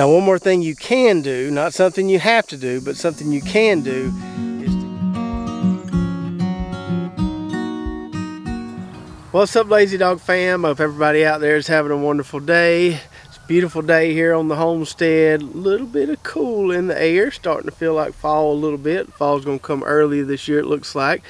Now one more thing you can do, not something you have to do, but something you can do is to... What's up Lazy Dog fam? Hope everybody out there is having a wonderful day. It's a beautiful day here on the homestead. A little bit of cool in the air, starting to feel like fall a little bit. Fall's gonna come early this year it looks like.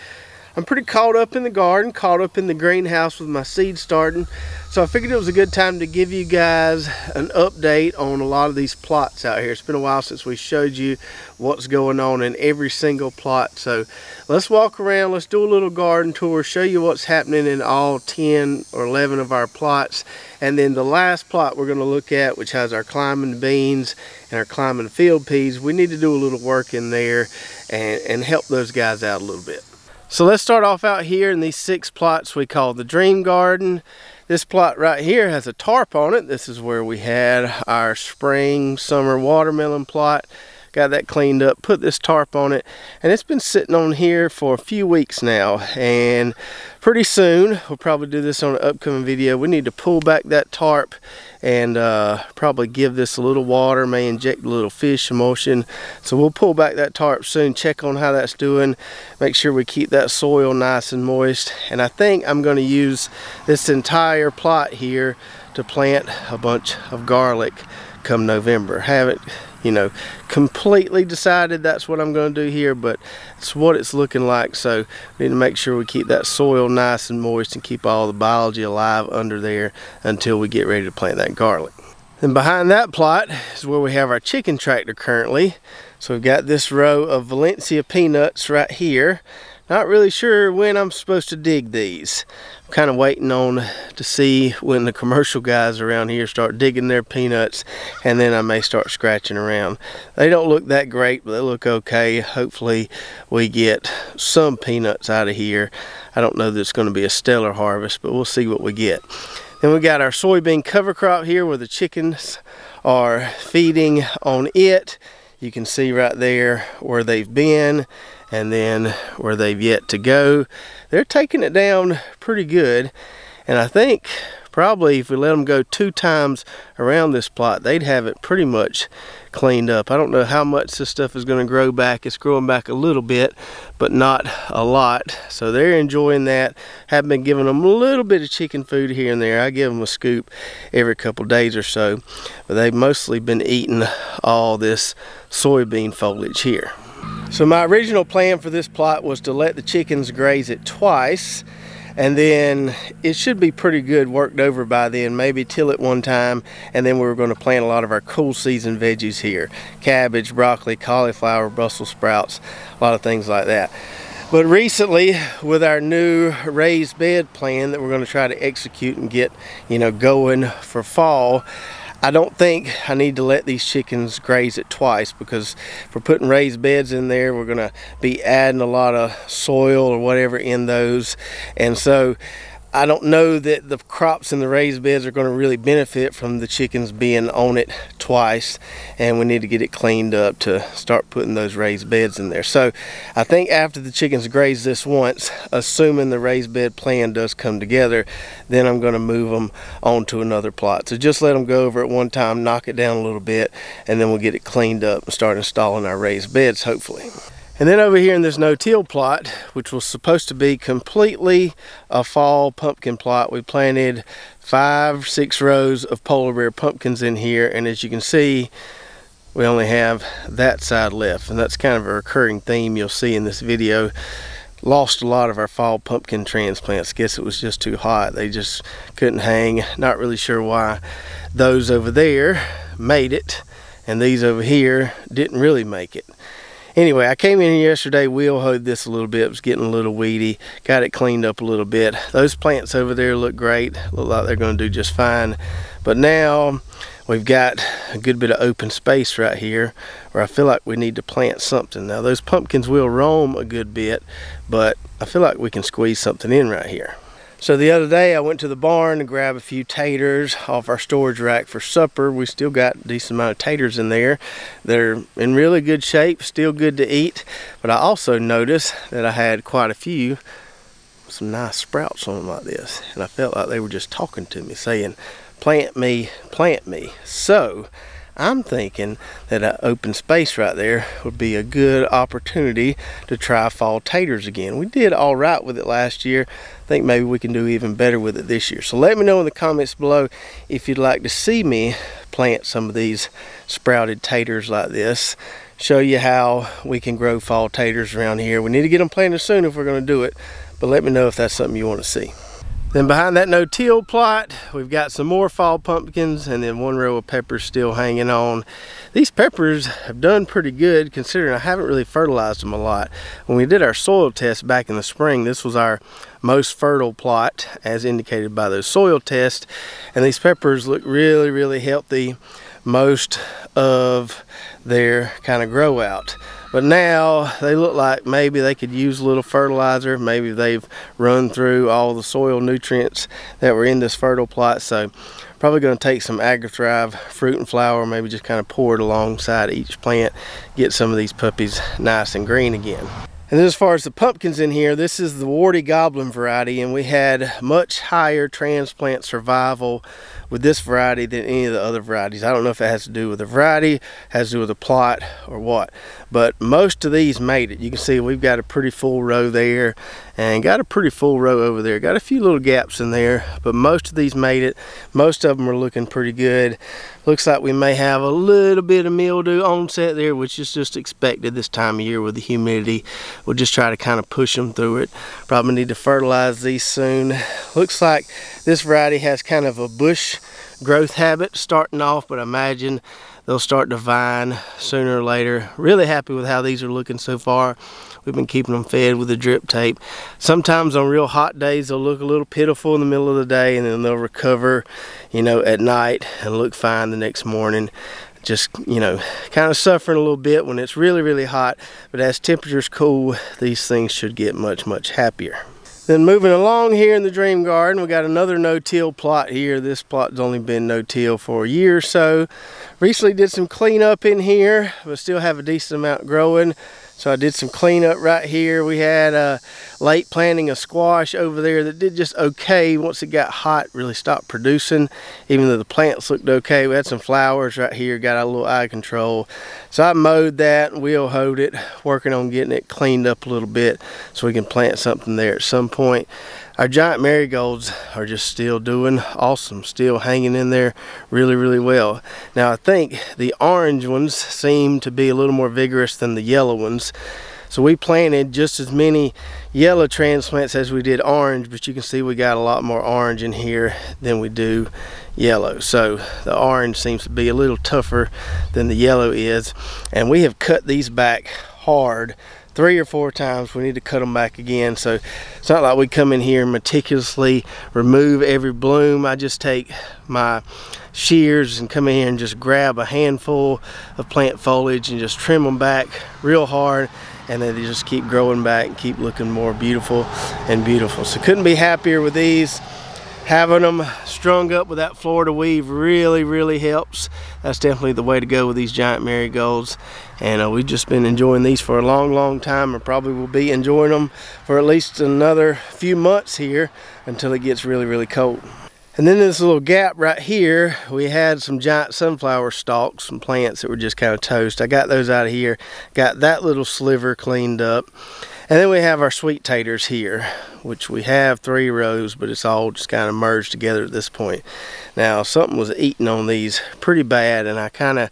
I'm pretty caught up in the garden, caught up in the greenhouse with my seed starting. So I figured it was a good time to give you guys an update on a lot of these plots out here. It's been a while since we showed you what's going on in every single plot. So let's walk around, let's do a little garden tour, show you what's happening in all 10 or 11 of our plots. And then the last plot we're gonna look at, which has our climbing beans and our climbing field peas, we need to do a little work in there and, and help those guys out a little bit. So let's start off out here in these six plots we call the Dream Garden. This plot right here has a tarp on it. This is where we had our spring, summer watermelon plot got that cleaned up put this tarp on it and it's been sitting on here for a few weeks now and pretty soon we'll probably do this on an upcoming video we need to pull back that tarp and uh, probably give this a little water may inject a little fish emulsion so we'll pull back that tarp soon check on how that's doing make sure we keep that soil nice and moist and I think I'm going to use this entire plot here to plant a bunch of garlic come November haven't you know, completely decided that's what I'm going to do here, but it's what it's looking like. So we need to make sure we keep that soil nice and moist and keep all the biology alive under there until we get ready to plant that garlic. And behind that plot is where we have our chicken tractor currently. So we've got this row of Valencia peanuts right here. Not really sure when I'm supposed to dig these. I'm kind of waiting on to see when the commercial guys around here start digging their peanuts and then I may start scratching around. They don't look that great, but they look okay. Hopefully we get some peanuts out of here. I don't know that it's going to be a stellar harvest, but we'll see what we get. Then we got our soybean cover crop here where the chickens are feeding on it. You can see right there where they've been and then where they've yet to go. They're taking it down pretty good. And I think probably if we let them go two times around this plot, they'd have it pretty much cleaned up. I don't know how much this stuff is going to grow back. It's growing back a little bit, but not a lot. So they're enjoying that. Have been giving them a little bit of chicken food here and there. I give them a scoop every couple days or so, but they've mostly been eating all this soybean foliage here. So my original plan for this plot was to let the chickens graze it twice and then it should be pretty good worked over by then maybe till it one time and then we were going to plant a lot of our cool season veggies here. Cabbage broccoli cauliflower brussels sprouts a lot of things like that. But recently with our new raised bed plan that we're going to try to execute and get you know going for fall I don't think I need to let these chickens graze it twice because if we're putting raised beds in there, we're gonna be adding a lot of soil or whatever in those. And so I don't know that the crops in the raised beds are going to really benefit from the chickens being on it twice and we need to get it cleaned up to start putting those raised beds in there. So I think after the chickens graze this once, assuming the raised bed plan does come together, then I'm going to move them on to another plot. So just let them go over at one time, knock it down a little bit, and then we'll get it cleaned up and start installing our raised beds hopefully. And then over here in this no-till plot, which was supposed to be completely a fall pumpkin plot, we planted five, six rows of polar bear pumpkins in here. And as you can see, we only have that side left. And that's kind of a recurring theme you'll see in this video. Lost a lot of our fall pumpkin transplants. Guess it was just too hot. They just couldn't hang. Not really sure why. Those over there made it. And these over here didn't really make it anyway i came in yesterday wheel hoed this a little bit it was getting a little weedy got it cleaned up a little bit. Those plants over there look great look like they're going to do just fine. But now we've got a good bit of open space right here where i feel like we need to plant something. Now those pumpkins will roam a good bit but i feel like we can squeeze something in right here so the other day I went to the barn to grab a few taters off our storage rack for supper. We still got a decent amount of taters in there. They're in really good shape, still good to eat. But I also noticed that I had quite a few, some nice sprouts on them like this. And I felt like they were just talking to me saying, plant me, plant me. So I'm thinking that an open space right there would be a good opportunity to try fall taters again. We did all right with it last year. I think maybe we can do even better with it this year. So let me know in the comments below if you'd like to see me plant some of these sprouted taters like this. Show you how we can grow fall taters around here. We need to get them planted soon if we're going to do it. But let me know if that's something you want to see. Then behind that no-till plot, we've got some more fall pumpkins and then one row of peppers still hanging on. These peppers have done pretty good considering I haven't really fertilized them a lot. When we did our soil test back in the spring, this was our most fertile plot as indicated by those soil tests. And these peppers look really, really healthy most of their kind of grow out. But now they look like maybe they could use a little fertilizer. Maybe they've run through all the soil nutrients that were in this fertile plot. So probably going to take some Agrothrive fruit and flower, maybe just kind of pour it alongside each plant, get some of these puppies nice and green again. And then as far as the pumpkins in here, this is the warty goblin variety and we had much higher transplant survival with this variety than any of the other varieties. I don't know if it has to do with the variety, has to do with the plot or what. But most of these made it. You can see we've got a pretty full row there and got a pretty full row over there. Got a few little gaps in there, but most of these made it. Most of them are looking pretty good. Looks like we may have a little bit of mildew onset there, which is just expected this time of year with the humidity. We'll just try to kind of push them through it. Probably need to fertilize these soon. Looks like this variety has kind of a bush growth habit starting off, but I imagine they'll start to vine sooner or later. Really happy with how these are looking so far. We've been keeping them fed with the drip tape. Sometimes on real hot days, they'll look a little pitiful in the middle of the day and then they'll recover, you know, at night and look fine the next morning just you know kind of suffering a little bit when it's really really hot but as temperatures cool these things should get much much happier then moving along here in the dream garden, we got another no-till plot here. This plot's only been no-till for a year or so. Recently did some cleanup in here, but still have a decent amount growing. So I did some cleanup right here. We had a late planting of squash over there that did just okay. Once it got hot, really stopped producing, even though the plants looked okay. We had some flowers right here, got a little eye control. So I mowed that and wheel hoed it, working on getting it cleaned up a little bit so we can plant something there at some point. Our giant marigolds are just still doing awesome, still hanging in there really, really well. Now I think the orange ones seem to be a little more vigorous than the yellow ones. So we planted just as many yellow transplants as we did orange, but you can see we got a lot more orange in here than we do yellow. So the orange seems to be a little tougher than the yellow is. And we have cut these back hard three or four times we need to cut them back again. So it's not like we come in here and meticulously remove every bloom. I just take my shears and come in here and just grab a handful of plant foliage and just trim them back real hard and then they just keep growing back and keep looking more beautiful and beautiful. So couldn't be happier with these having them strung up with that Florida weave really, really helps. That's definitely the way to go with these giant marigolds. And uh, we've just been enjoying these for a long, long time and probably will be enjoying them for at least another few months here until it gets really, really cold. And then this little gap right here, we had some giant sunflower stalks, some plants that were just kind of toast. I got those out of here, got that little sliver cleaned up. And then we have our sweet taters here, which we have three rows, but it's all just kind of merged together at this point. Now, something was eating on these pretty bad, and I kind of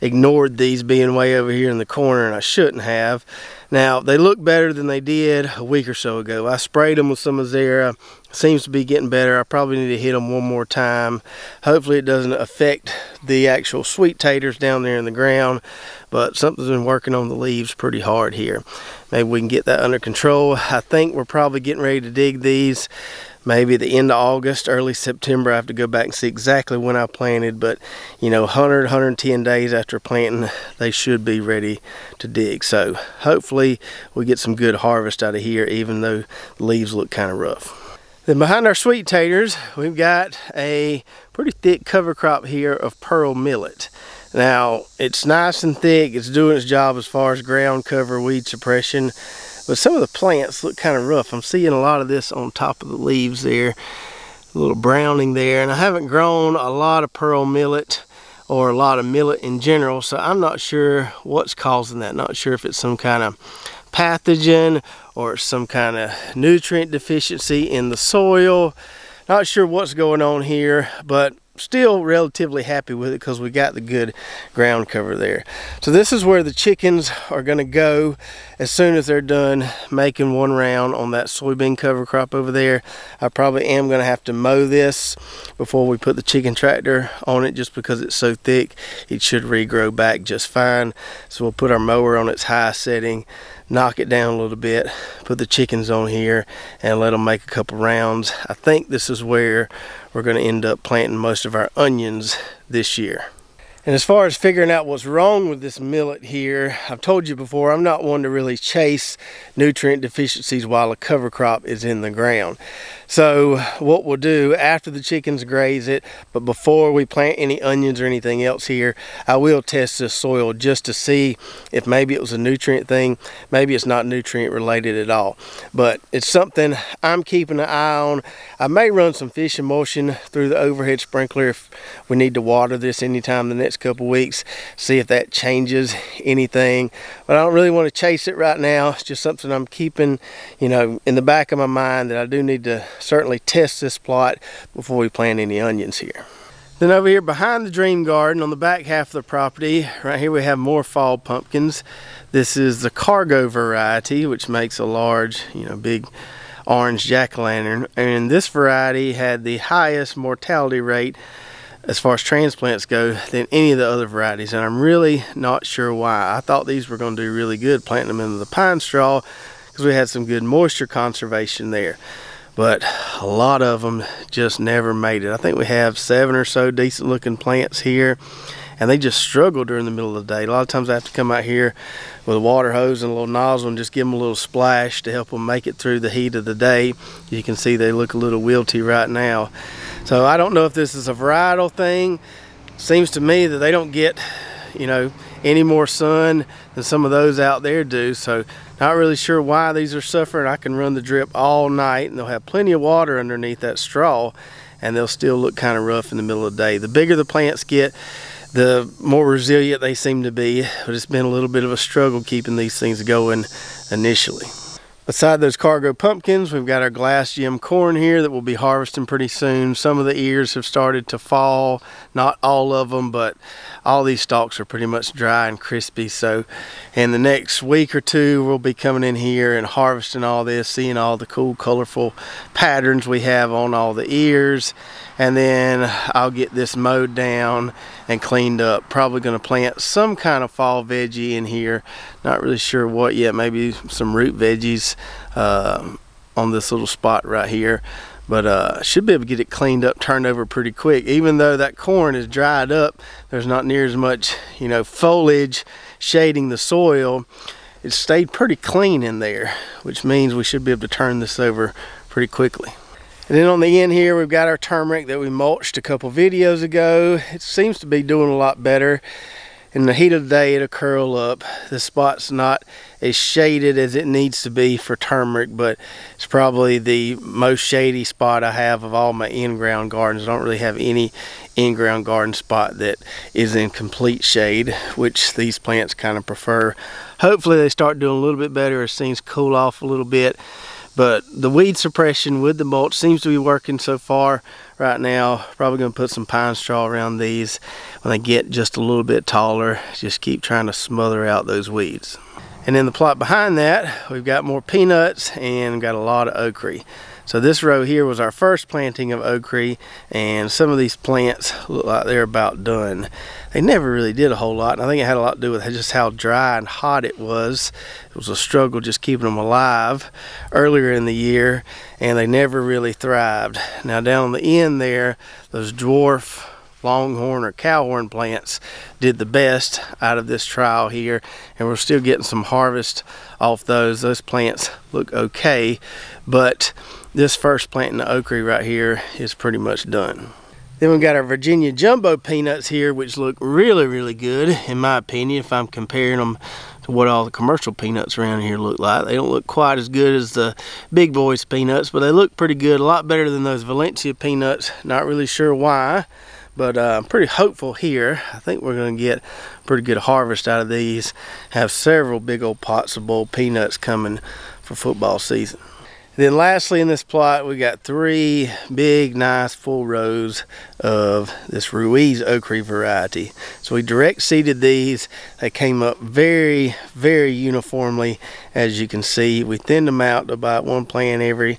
ignored these being way over here in the corner, and I shouldn't have. Now, they look better than they did a week or so ago. I sprayed them with some Azera. Seems to be getting better. I probably need to hit them one more time. Hopefully it doesn't affect the actual sweet taters down there in the ground, but something's been working on the leaves pretty hard here. Maybe we can get that under control. I think we're probably getting ready to dig these maybe the end of August, early September. I have to go back and see exactly when I planted, but you know, 100, 110 days after planting, they should be ready to dig. So hopefully we get some good harvest out of here, even though leaves look kind of rough. Then behind our sweet taters, we've got a pretty thick cover crop here of pearl millet. Now, it's nice and thick. It's doing its job as far as ground cover, weed suppression. But some of the plants look kind of rough. I'm seeing a lot of this on top of the leaves there. A little browning there. And I haven't grown a lot of pearl millet or a lot of millet in general. So I'm not sure what's causing that. Not sure if it's some kind of pathogen or some kind of nutrient deficiency in the soil. Not sure what's going on here, but still relatively happy with it because we got the good ground cover there. So this is where the chickens are going to go as soon as they're done making one round on that soybean cover crop over there. I probably am going to have to mow this before we put the chicken tractor on it just because it's so thick. It should regrow back just fine. So we'll put our mower on its high setting knock it down a little bit, put the chickens on here, and let them make a couple rounds. I think this is where we're going to end up planting most of our onions this year. And as far as figuring out what's wrong with this millet here, I've told you before, I'm not one to really chase nutrient deficiencies while a cover crop is in the ground. So what we'll do after the chickens graze it, but before we plant any onions or anything else here, I will test this soil just to see if maybe it was a nutrient thing. Maybe it's not nutrient related at all. But it's something I'm keeping an eye on. I may run some fish emulsion through the overhead sprinkler if we need to water this anytime the next couple weeks. See if that changes anything. But I don't really want to chase it right now. It's just something I'm keeping, you know, in the back of my mind that I do need to certainly test this plot before we plant any onions here. Then over here behind the dream garden on the back half of the property, right here we have more fall pumpkins. This is the cargo variety, which makes a large, you know, big orange jack-o'-lantern. And this variety had the highest mortality rate as far as transplants go than any of the other varieties. And I'm really not sure why. I thought these were going to do really good planting them into the pine straw because we had some good moisture conservation there but a lot of them just never made it. I think we have seven or so decent looking plants here and they just struggle during the middle of the day. A lot of times I have to come out here with a water hose and a little nozzle and just give them a little splash to help them make it through the heat of the day. You can see they look a little wilty right now. So I don't know if this is a varietal thing. Seems to me that they don't get, you know, any more sun than some of those out there do. So not really sure why these are suffering. I can run the drip all night and they'll have plenty of water underneath that straw and they'll still look kind of rough in the middle of the day. The bigger the plants get, the more resilient they seem to be, but it's been a little bit of a struggle keeping these things going initially. Beside those cargo pumpkins, we've got our glass gem corn here that we'll be harvesting pretty soon. Some of the ears have started to fall, not all of them, but all these stalks are pretty much dry and crispy. So in the next week or two, we'll be coming in here and harvesting all this, seeing all the cool, colorful patterns we have on all the ears and then I'll get this mowed down and cleaned up. Probably going to plant some kind of fall veggie in here. Not really sure what yet. Maybe some root veggies uh, on this little spot right here. But uh, should be able to get it cleaned up turned over pretty quick. Even though that corn is dried up there's not near as much you know foliage shading the soil. It stayed pretty clean in there which means we should be able to turn this over pretty quickly and then on the end here, we've got our turmeric that we mulched a couple videos ago. It seems to be doing a lot better. In the heat of the day, it'll curl up. The spot's not as shaded as it needs to be for turmeric, but it's probably the most shady spot I have of all my in-ground gardens. I don't really have any in-ground garden spot that is in complete shade, which these plants kind of prefer. Hopefully they start doing a little bit better as things cool off a little bit. But the weed suppression with the mulch seems to be working so far right now. Probably going to put some pine straw around these when they get just a little bit taller. Just keep trying to smother out those weeds. And in the plot behind that, we've got more peanuts and got a lot of okra. So this row here was our first planting of okra and some of these plants look like they're about done. They never really did a whole lot and I think it had a lot to do with just how dry and hot it was. It was a struggle just keeping them alive earlier in the year and they never really thrived. Now down on the end there, those dwarf longhorn or cowhorn plants did the best out of this trial here and we're still getting some harvest off those those plants look okay but this first plant in the okra right here is pretty much done. Then we've got our Virginia Jumbo peanuts here, which look really, really good, in my opinion, if I'm comparing them to what all the commercial peanuts around here look like. They don't look quite as good as the big boys peanuts, but they look pretty good, a lot better than those Valencia peanuts. Not really sure why, but uh, I'm pretty hopeful here. I think we're going to get pretty good harvest out of these. Have several big old pots of boiled peanuts coming for football season. Then lastly in this plot, we got three big, nice full rows of this Ruiz Okra variety. So we direct seeded these. They came up very, very uniformly, as you can see. We thinned them out to about one plant every,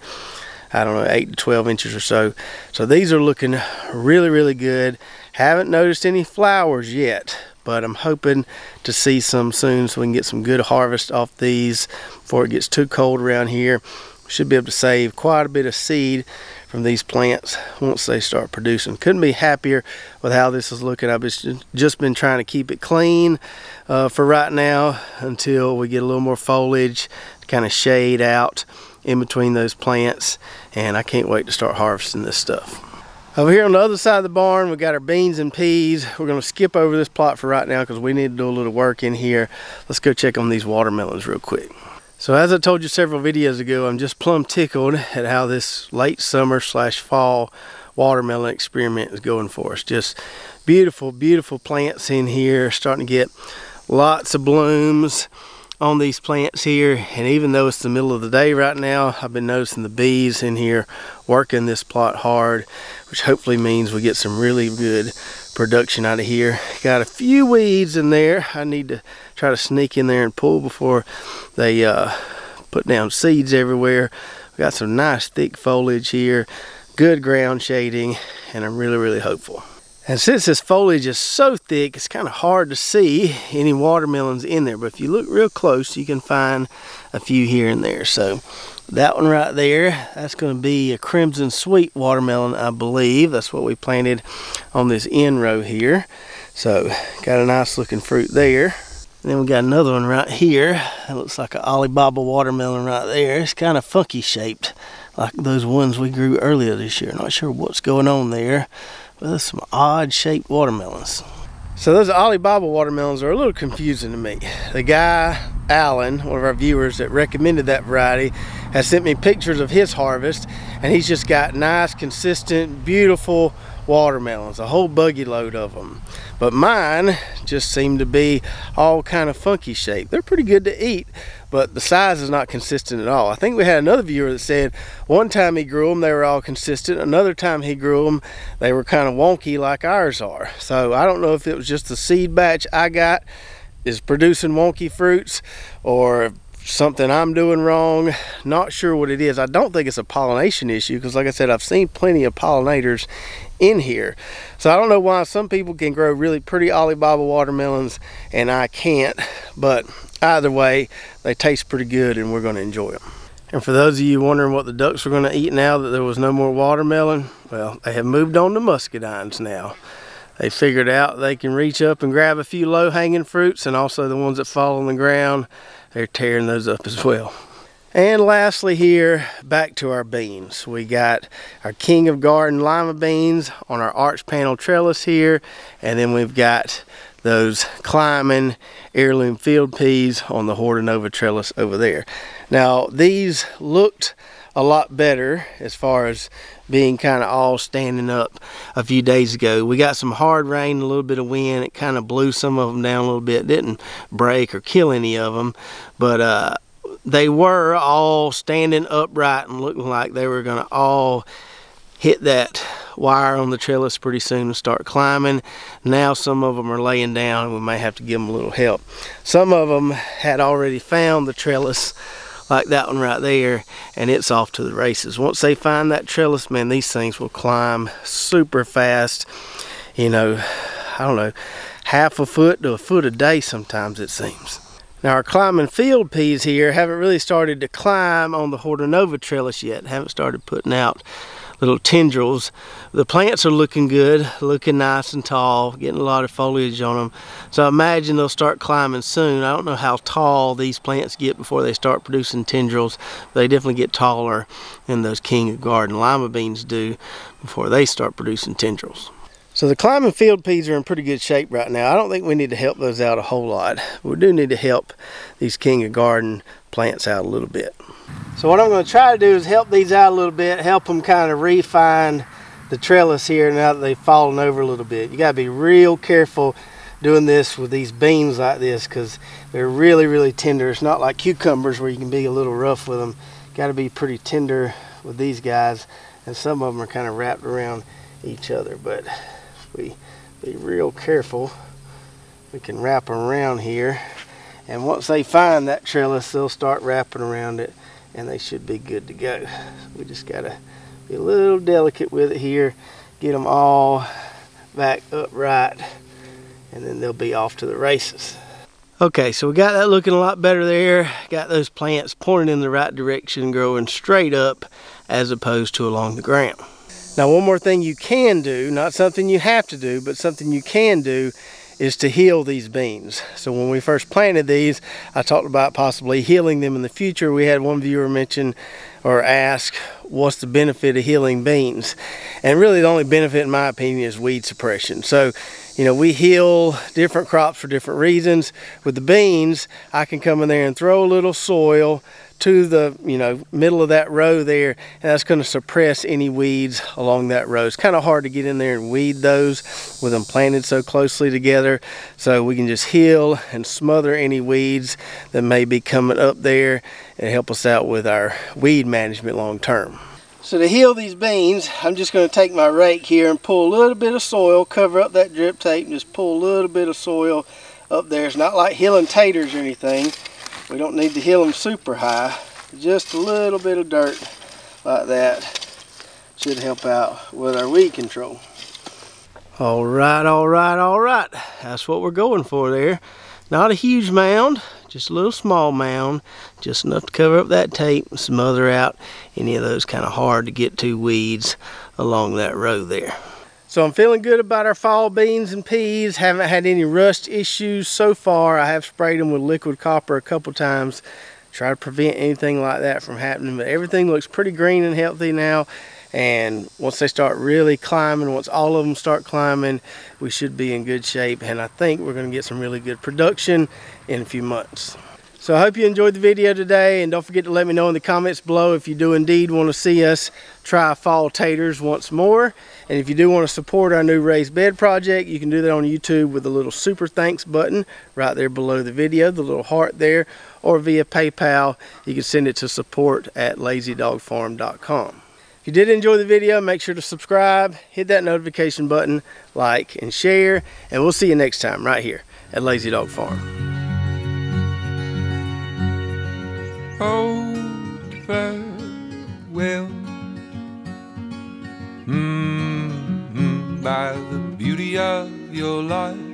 I don't know, 8 to 12 inches or so. So these are looking really, really good. Haven't noticed any flowers yet, but I'm hoping to see some soon so we can get some good harvest off these before it gets too cold around here should be able to save quite a bit of seed from these plants once they start producing. Couldn't be happier with how this is looking. I've just been trying to keep it clean uh, for right now until we get a little more foliage to kind of shade out in between those plants and I can't wait to start harvesting this stuff. Over here on the other side of the barn, we've got our beans and peas. We're gonna skip over this plot for right now because we need to do a little work in here. Let's go check on these watermelons real quick. So as I told you several videos ago, I'm just plumb tickled at how this late summer slash fall watermelon experiment is going for us. Just beautiful, beautiful plants in here, starting to get lots of blooms on these plants here. And even though it's the middle of the day right now, I've been noticing the bees in here working this plot hard, which hopefully means we get some really good production out of here. Got a few weeds in there. I need to try to sneak in there and pull before they uh, put down seeds everywhere. We got some nice thick foliage here, good ground shading, and I'm really, really hopeful. And since this foliage is so thick, it's kind of hard to see any watermelons in there. But if you look real close, you can find a few here and there. So that one right there, that's going to be a crimson sweet watermelon, I believe. That's what we planted on this end row here. So got a nice looking fruit there. And then we got another one right here. That looks like an Alibaba watermelon right there. It's kind of funky shaped, like those ones we grew earlier this year. Not sure what's going on there. There's some odd shaped watermelons. So those Alibaba watermelons are a little confusing to me. The guy, Alan, one of our viewers that recommended that variety, has sent me pictures of his harvest and he's just got nice, consistent, beautiful watermelons, a whole buggy load of them. But mine just seem to be all kind of funky shaped. They're pretty good to eat, but the size is not consistent at all. I think we had another viewer that said one time he grew them, they were all consistent. Another time he grew them, they were kind of wonky like ours are. So I don't know if it was just the seed batch I got is producing wonky fruits or something I'm doing wrong. Not sure what it is. I don't think it's a pollination issue because like I said, I've seen plenty of pollinators in here. So I don't know why some people can grow really pretty Alibaba watermelons and I can't. But either way, they taste pretty good and we're going to enjoy them. And for those of you wondering what the ducks going to eat now that there was no more watermelon, well, they have moved on to muscadines now. They figured out they can reach up and grab a few low-hanging fruits and also the ones that fall on the ground they're tearing those up as well. And lastly here, back to our beans. We got our King of Garden lima beans on our arch panel trellis here. And then we've got those climbing heirloom field peas on the Hortonova trellis over there. Now these looked a lot better as far as being kind of all standing up a few days ago. We got some hard rain, a little bit of wind. It kind of blew some of them down a little bit. Didn't break or kill any of them, but uh, they were all standing upright and looking like they were going to all hit that wire on the trellis pretty soon and start climbing. Now some of them are laying down and we may have to give them a little help. Some of them had already found the trellis like that one right there and it's off to the races once they find that trellis man these things will climb super fast you know I don't know half a foot to a foot a day sometimes it seems now our climbing field peas here haven't really started to climb on the Hortonova trellis yet haven't started putting out little tendrils. The plants are looking good, looking nice and tall, getting a lot of foliage on them. So I imagine they'll start climbing soon. I don't know how tall these plants get before they start producing tendrils. They definitely get taller than those King of Garden lima beans do before they start producing tendrils. So the climbing field peas are in pretty good shape right now. I don't think we need to help those out a whole lot. We do need to help these King of Garden plants out a little bit. So what I'm going to try to do is help these out a little bit, help them kind of refine the trellis here now that they've fallen over a little bit. You got to be real careful doing this with these beans like this because they're really, really tender. It's not like cucumbers where you can be a little rough with them. Got to be pretty tender with these guys. And some of them are kind of wrapped around each other. But we be real careful, we can wrap around here. And once they find that trellis, they'll start wrapping around it and they should be good to go. We just got to be a little delicate with it here. Get them all back upright and then they'll be off to the races. Okay, so we got that looking a lot better there. Got those plants pointing in the right direction, growing straight up as opposed to along the ground. Now, one more thing you can do, not something you have to do, but something you can do is to hill these beans. So when we first planted these, I talked about possibly hilling them in the future. We had one viewer mention or ask, what's the benefit of hilling beans? And really the only benefit in my opinion is weed suppression. So you know, we hill different crops for different reasons. With the beans, I can come in there and throw a little soil to the, you know, middle of that row there, and that's gonna suppress any weeds along that row. It's kind of hard to get in there and weed those with them planted so closely together. So we can just hill and smother any weeds that may be coming up there and help us out with our weed management long term. So to hill these beans, I'm just going to take my rake here and pull a little bit of soil, cover up that drip tape, and just pull a little bit of soil up there. It's not like hilling taters or anything. We don't need to hill them super high. Just a little bit of dirt like that should help out with our weed control. All right, all right, all right. That's what we're going for there. Not a huge mound, just a little small mound, just enough to cover up that tape and smother out any of those kind of hard to get to weeds along that row there. So I'm feeling good about our fall beans and peas. Haven't had any rust issues so far. I have sprayed them with liquid copper a couple times. Try to prevent anything like that from happening. But everything looks pretty green and healthy now. And once they start really climbing, once all of them start climbing, we should be in good shape. And I think we're gonna get some really good production in a few months. So I hope you enjoyed the video today and don't forget to let me know in the comments below if you do indeed want to see us try fall taters once more. And if you do want to support our new raised bed project, you can do that on YouTube with the little super thanks button right there below the video, the little heart there, or via PayPal, you can send it to support at lazydogfarm.com. If you did enjoy the video, make sure to subscribe, hit that notification button, like, and share, and we'll see you next time right here at Lazy Dog Farm. old farewell. Mm -hmm, by the beauty of your life.